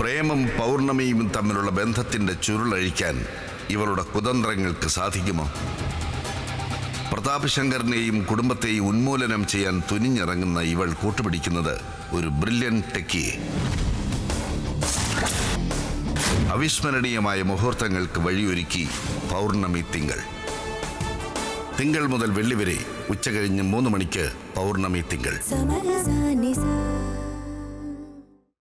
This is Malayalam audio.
പ്രേമം പൗർണമിയും തമ്മിലുള്ള ബന്ധത്തിന്റെ ചുരുളഴിക്കാൻ ഇവരുടെ കുതന്ത്രങ്ങൾക്ക് സാധിക്കുമോ? പ്രതാപശങ്കറിനെയും കുടുംബത്തെയും ഉന്മൂലനം ചെയ്യാൻ തുനിഞ്ഞിറങ്ങുന്ന ഇവൾ കൂട്ടുപിടിക്കുന്നത് ഒരു ബ്രില്യൻ ടെക്കിയെ അവിസ്മരണീയമായ മുഹൂർത്തങ്ങൾക്ക് വഴിയൊരുക്കി പൗർണമി തിങ്കൾ. തിങ്കൾ മുതൽ വെള്ളി വരെ ഉച്ചകഴിഞ്ഞ് മൂന്ന് മണിക്ക് പൗർണമി തിങ്കൾ.